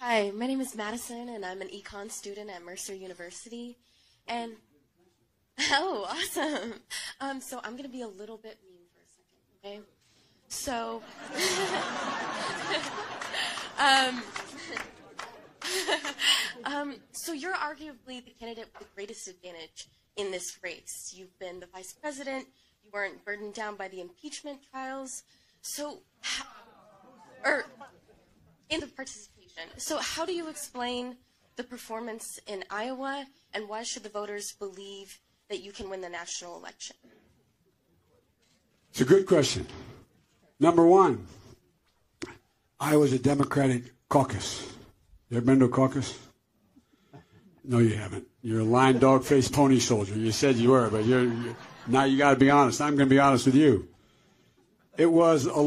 Hi, my name is Madison, and I'm an econ student at Mercer University. And oh, awesome! Um, so I'm gonna be a little bit mean for a second, okay? So, um, um, so you're arguably the candidate with the greatest advantage in this race. You've been the vice president. You weren't burdened down by the impeachment trials. So, how, in the participation. So, how do you explain the performance in Iowa, and why should the voters believe that you can win the national election? It's a good question. Number one, Iowa's a Democratic caucus. You ever been to a caucus? No, you haven't. You're a lying dog faced pony soldier. You said you were, but you're, you're now you got to be honest. I'm going to be honest with you. It was a